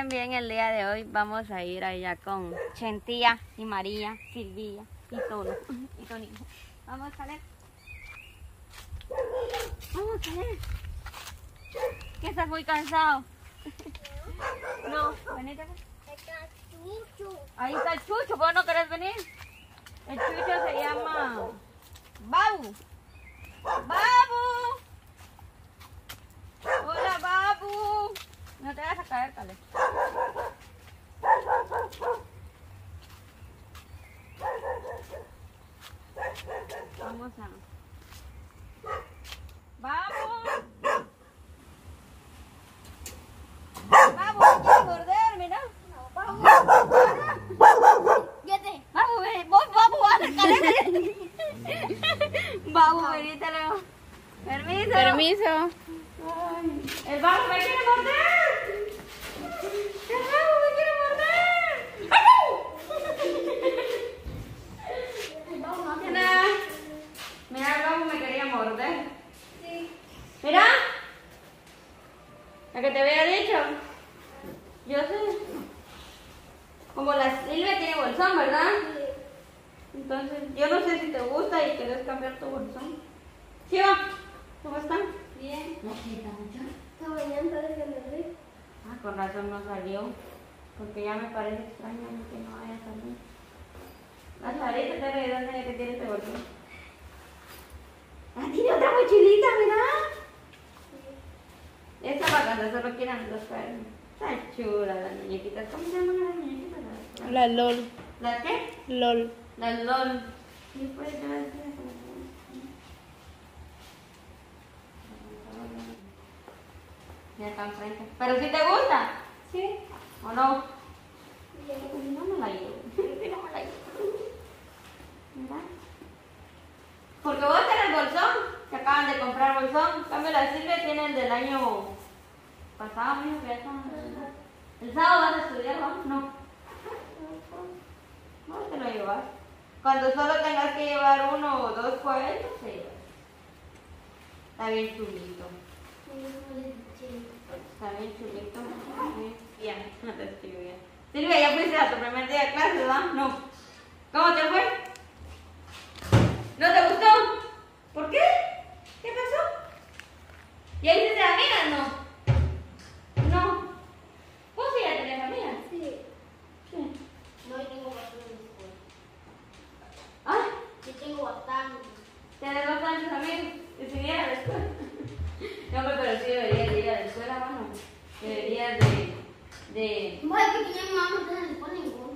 pasen bien el día de hoy. Vamos a ir allá con Chentía y María, Silvia y Tono. Y Tonino. Vamos, Caleb. Vamos, Caleb. Que estás muy cansado. No, venite. Ahí está el chucho, ¿vos no querés venir? El chucho se llama Babu. Babu. Hola, Babu. No te vas a caer, Cale. Vamos a... ¡Vamos! ¡Vamos! ¡Quiero morder, mira! ¡Vamos! ¡Vamos, ven! ¡Vos, vamos! ¡Vas a caer! ¡Vamos, venite, Leo! ¡Permiso! Permiso. Ay, ¡El bajo me quiere morder! ¡El bajo me quiere morder! Mira, mira, el bajo me quería morder. Mira, la que te había dicho. Yo sé. Como la Silvia tiene bolsón, ¿verdad? Entonces, yo no sé si te gusta y quieres cambiar tu bolsón. ¿Sí va? ¿Cómo están? Bien. ¿No quita mucho? Esta mañana parece que me. Ah, con razón no salió. Porque ya me parece extraño a que no haya salido. Hasta ahorita te doy dónde que tiene este bolsón. Ah, tiene otra mochilita, mira. Esa vacante solo quieren los perros. Está chula la muñequita. ¿Cómo se llaman las muñequitas? Las- La LOL. ¿Las qué? LOL. LOL. Sí, pues como- Ya está enfrente. ¿Pero si te gusta? Sí. ¿O no? No me la llevo. No me la llevo. Mira. Porque vos tenés bolsón. Se acaban de comprar bolsón. Cambio la Silvia tiene el del año pasado, mijo, que ya estamos- El sábado vas a estudiar, ¿no? No. No te lo llevas. Cuando solo tengas que llevar uno o dos cuadernos, se lleva. Está bien chulito. Está bien chulito. Bien, no te estoy bien. Silvia, ya fuiste a tu primer día de clase, ¿verdad? No. ¿Cómo te fue? ¿No te gustó? ¿Por qué? ¿Qué pasó? ¿Ya hiciste amigas? No. No. ¿Vos sí ya tenés amigas? Sí. Sí. No, yo tengo bastante en la escuela. Ay, Yo tengo bastante. tenés bastantes amigos. ¿Y si vienes a la escuela? No, hombre, pero sí deberías de ir a la escuela, mano. Deberías de... de... Bueno, pequeña mi mamá no se pone ninguno.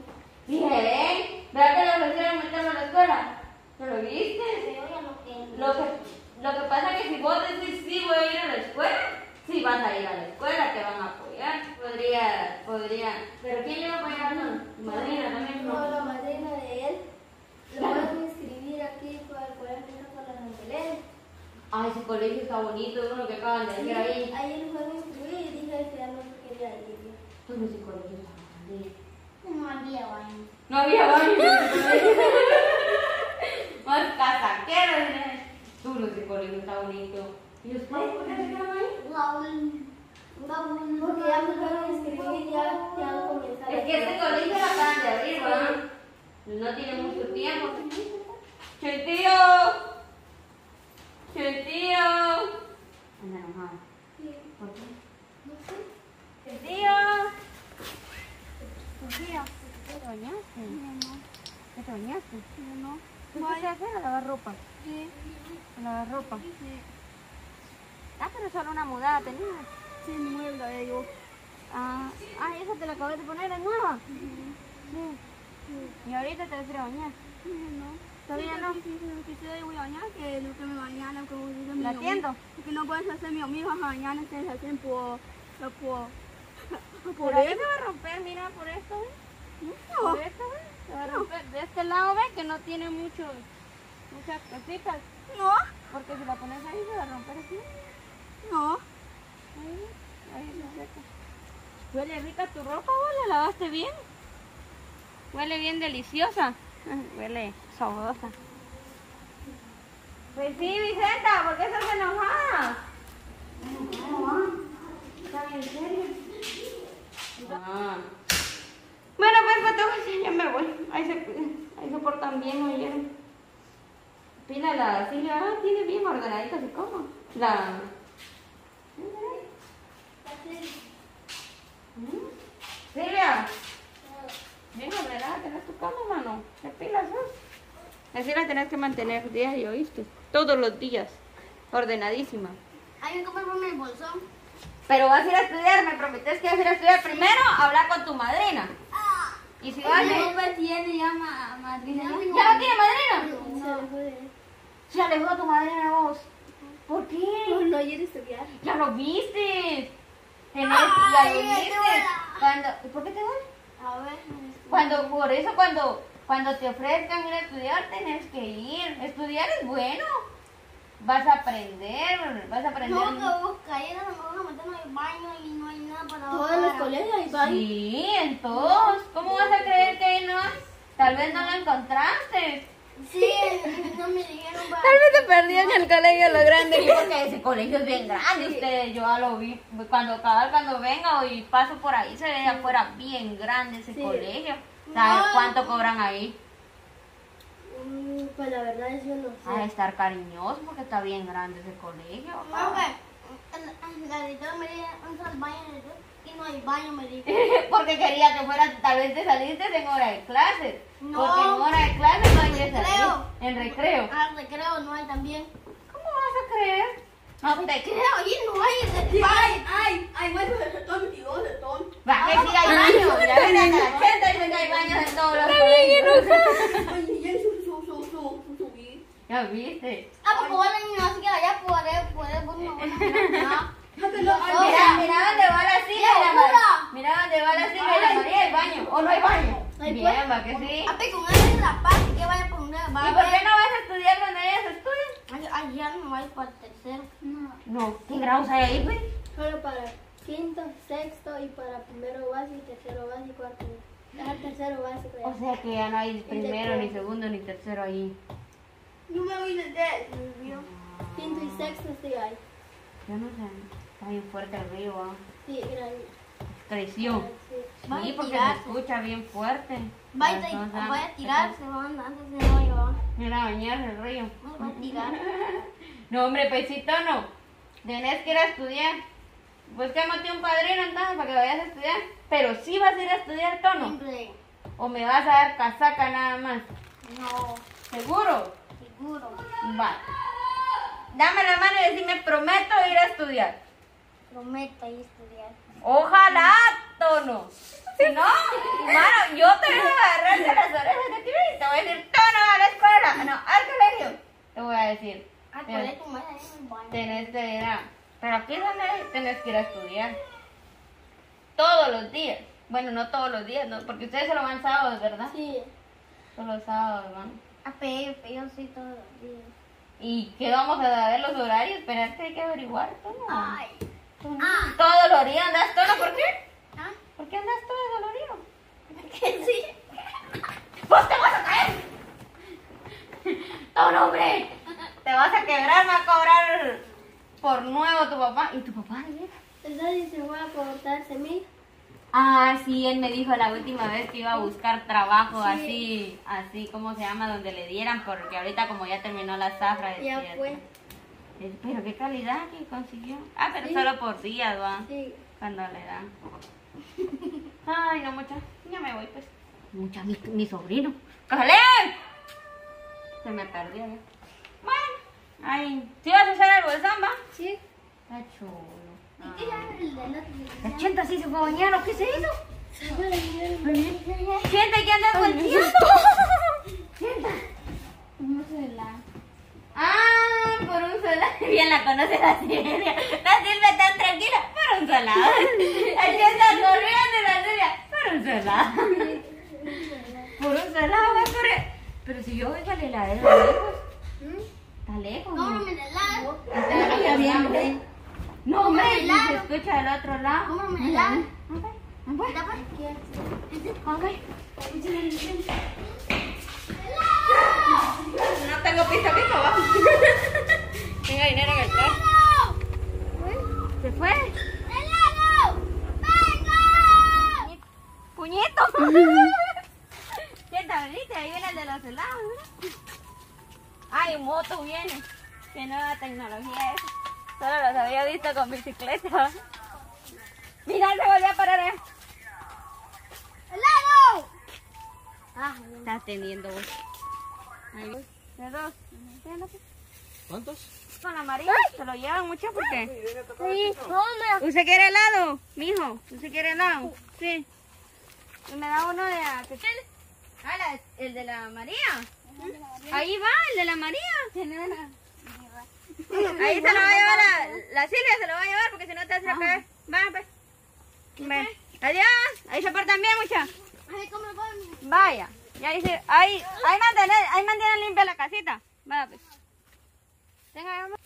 Bien. ¿Verdad que le ofrecieron meterlo a la escuela? ¿No lo viste? Pero ya no tengo. Lo que, lo que pasa es que si vos decís sí voy a ir a la escuela, sí vas a ir a la escuela, te van a apoyar. Podría, podría. ¿Pero quién le va a apoyar? No, madrina también, No, la madrina de él. Lo voy a inscribir aquí para el colegio para San Belén. Ay, ese colegio está bonito, es lo que acaban de decir ahí. Ayer lo fueron a inscribir y dije que ya no quería ese colegio está grande. No había baño. No había baño en ese colegio. Más casaqueros. Tú no ese colegio está bonito. ¿Y ustedes por qué se quedan ahí? Raúl. Raúl. Porque ya me fueron a inscribir y ya, ya no comenzaron. Es que este colegio lo acaban de abrir, ¿verdad? No tiene mucho tiempo. ¡Chentío! ¡Chentío! Anda enojado. ¿Por qué? ¡Chentío! Chentío, ¿te bañaste? ¿Te bañaste? No. ¿Qué a hacer? A lavar ropa. Sí. A lavar ropa. Sí. Ah, pero solo una mudada tenías. Sí, muerto de yo. Ah, ah, esa te la acabas de poner, ¿es nueva? Sí. Y ahorita te vas a ir a bañar. No. ¿Todavía no? Sí, sí, sí, sí, voy a bañar, que lo que me bañan, como dice mi ¿La atiendo? Porque no puedes hacer mi amigo mañana, que se hacen por... por... por Por ahí eso. se va a romper, mira, por esto, ¿ves? No. Por esto, ¿ves? Se va a romper. De este lado, ¿ves? Que no tiene muchos, muchas cositas. No. Porque si la pones ahí, se va a romper así. No. Ahí, ahí se seca. Huele rica tu ropa, ¿vos la lavaste bien? Huele bien deliciosa. Huele sabrosa. Pues sí, Vicenta, ¿por qué estás enojada? ¿Está bien serio? Ah. Bueno, pues Pato, ya me voy. Ahí se, ahí se portan bien, oyeron. Pila la Silvia, ah, tiene bien ordenadita su cama. La. ¿Mm? Silvia, bien ordenada tenés tu cama, mano. ¿Qué pilas sos? Así la tenés que mantener diario, ¿oíste? Todos los días. Ordenadísima. Hay que comprarme el bolsón. Pero vas a ir a estudiar, me prometes que vas a ir a estudiar primero, hablar con tu madrina. Y si vas a... no tiene ya ma- madrina. ¿Ya no tiene madrina? De... Se alejó a tu madrina vos. ¿Por No, qué? no quiere estudiar. Ya lo viste. En el- ya lo viste. Cuando, ¿Por qué te vas? A ver. Cuando, por eso cuando, cuando te ofrezcan ir a estudiar, tenés que ir. Estudiar es bueno. Vas a aprender, vas a aprender. No, que busca. Ahí a lo mejor nos metemos al baño y no hay nada para Todos los colegios hay baño. Sí, en todos. ¿Cómo vas a creer que ahí no hay? Tal vez no lo encontraste. Sí, no me dijeron para... Tal vez te perdí en el colegio lo grande. Sí, porque ese colegio es bien grande. Ustedes, yo ya lo vi. Cuando cada cuando venga y paso por ahí, se ve afuera bien grande ese Sí. colegio. ¿Sabes No. cuánto cobran ahí? Mm, Pues la verdad es yo no A sé. estar cariñoso porque está bien grande ese colegio. No, directora me entra al baño y no hay baño, me dijo. porque quería que fuera, tal vez te saliste en hora de clases. No. Porque en hora de clases no hay que salir. Recreo. En recreo. Al recreo no hay también. ¿Cómo vas a creer? No te creo. Ahí no hay. Ay, ay, ay, bueno, el ton, digo, el ton. Va, que sí hay baños. Ya ven hasta la gente dice que hay baños en todos los colegios. Ay, y su, su, su, su, su, subí. Ya viste. Ah, porque bueno, no sé que allá poder, poder, bueno, bueno, Déjatelo, ay, Mira, mira dónde va la silla Mira. Mira dónde va la silla la María hay baño. ¿O no hay baño? Bien, va que sí. A ver, con él la paz, que vaya a poner, va ¿Y por qué no vas a estudiar donde ellas estudian? Allá no hay para el tercero. No. No, ¿qué grados hay ahí, pues? Solo para quinto, sexto y para primero básico, tercero básico, cuarto. Ah, tercero básico. O sea que ya no hay primero, ni segundo, ni tercero ahí. Yo me voy desde quinto y sexto estoy ahí. Yo no sé. Está bien fuerte el río, ¿ah? Sí, mira ahí. Creció. Sí. Va Sí, a porque se tirarse. escucha bien fuerte. Vaya, Entonces, vaya a tirarse, van antes de no llevar. Mira, a bañarse el río. Va a tirar. No, hombre, pesito no. Tenés que ir a estudiar. Busquémote un padrino entonces para que vayas a estudiar. Pero sí vas a ir a estudiar tono. Siempre. O me vas a dar casaca nada más. No, ¿Seguro? Seguro. Va. Dame la mano y decime, prometo ir a estudiar. Prometo ir a estudiar. Ojalá, tono. Si no, mano, yo te voy a agarrar de las orejas de ti y te voy a decir, tono a la escuela. No, al colegio. Te voy a decir. Ah, Ten- ¿cuál es tu madre ahí en el baño? Tenés que ir a... Pero aquí donde tenés que ir a estudiar. Todos los días. Bueno, no todos los días, ¿no? Porque ustedes solo van sábados, ¿verdad? Sí. Solo sábados van. A pedir, yo sí todos los días. ¿Y qué vamos a ver los horarios? Espérate, hay que averiguar todo. Ay. Ah. Todo dolorido, andas todo, ¿por qué? ¿Ah? ¿Por qué andas todo dolorido? Que sí. ¡Vos te vas a caer! ¡Todo hombre! Te vas a quebrar, va a cobrar por nuevo tu papá. ¿Y tu papá? eh? Entonces se fue a cortar semilla. Ah, sí, él me dijo la última vez que iba a buscar trabajo así, así, ¿cómo se llama? Donde le dieran, porque ahorita como ya terminó la zafra. Ya decía, fue. eh, Pero qué calidad que consiguió. Ah, pero Sí. solo por días, va. Sí. Cuando le dan. Ay, no, mucha. Ya me voy, pues. Mucha, mi, mi sobrino. ¡Cale! Se me perdió ya. Bueno. Ay, ¿sí vas a hacer algo de samba? Sí. Está chulo. ¿Y qué el la La chenta sí se fue a bañar, ¿o qué se hizo? Siente que andas volteando. No sé la. Ah, por un solado. Bien la conoce la Silvia. La Silvia tan tranquila, por un solado. La chenta corriendo la Silvia, por un solado. Por un solado va a correr. Pero si yo oigo el heladero lejos. Está lejos. No, ¿no? me la helado. Está lejos. No, me se escucha del otro lado. ¿Cómo me helado? ¿eh? Ok, ok. No tengo pista, pista abajo. Tengo dinero en el carro. ¿Se fue? ¡Helado! ¡Vengo! ¡Puñito! ¿Qué tal? ¿Viste? Ahí viene el de los helados. Ay, moto viene. Qué nueva tecnología es. Solo los había visto con bicicleta. Mira, se volvió a parar. eh. ¡Helado! Ah, Estás teniendo vos. De dos. ¿Cuántos? Con la María se lo llevan mucho porque. sí, hombre. ¿Usted quiere helado, mijo? ¿Usted quiere helado? Sí. Y me da uno de aquel. Ah, la- el de la María. Ahí va, el de la María. Ahí se lo va a llevar la, la Silvia, se lo va a llevar porque si no te hace caer. Va, pues. Ven. Adiós. Ahí se portan bien, muchachos. Vaya. Ya dice, ahí, ahí mantienen, ahí mantienen limpia la casita. Vaya, pues. Vamos.